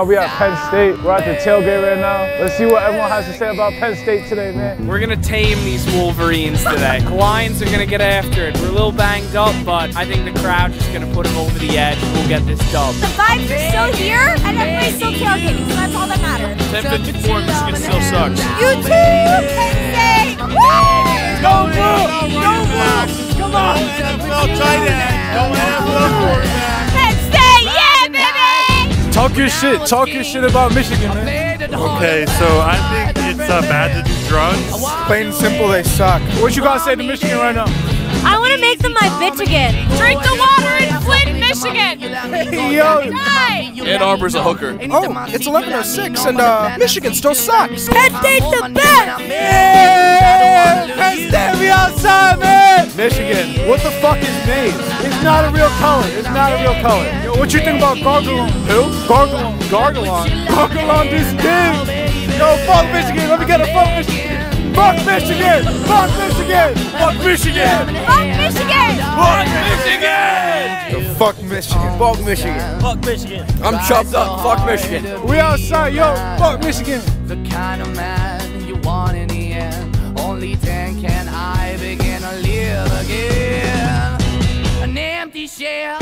We at Penn State. We're at the tailgate right now. Let's see what everyone has to say about Penn State today, man. We're gonna tame these Wolverines today. the Lions are gonna get after it. We're a little banged up, but I think the crowd's just gonna put them over the edge. We'll get this dub. The vibes are still here, and everybody's still tailgating, so that's all that matters. 1054 Michigan still sucks. You too, Penn State! Woo! Go blue! Go blue! Come on! NFL tight end. Don't NFL quarterback. Talk your shit. Talk your shit about Michigan, man. Okay, so I think it's uh, bad to do drugs. Plain and simple, they suck. What you gotta say to Michigan right now? I want to make them my bitch again. Drink the water in Flint, Michigan! Hey, yo! Die! Ann Arbor's a hooker. Oh, it's 11:06 and uh, Michigan still sucks. Penn State's the best! Penn what the fuck is maize? It's not a real color. It's not a real color. Yo, what you think about Gargalon? Who? Gargalon. Gargalon. Gargalon this thing. Yo, fuck Michigan. Let me get a fuck Michigan. Fuck Michigan. Fuck Michigan. Fuck Michigan. Fuck Michigan! Fuck Michigan. Fuck Michigan. Fuck Michigan. Fuck Michigan. I'm chopped up. Fuck Michigan. We outside, yo. Fuck Michigan. the kind of man jail.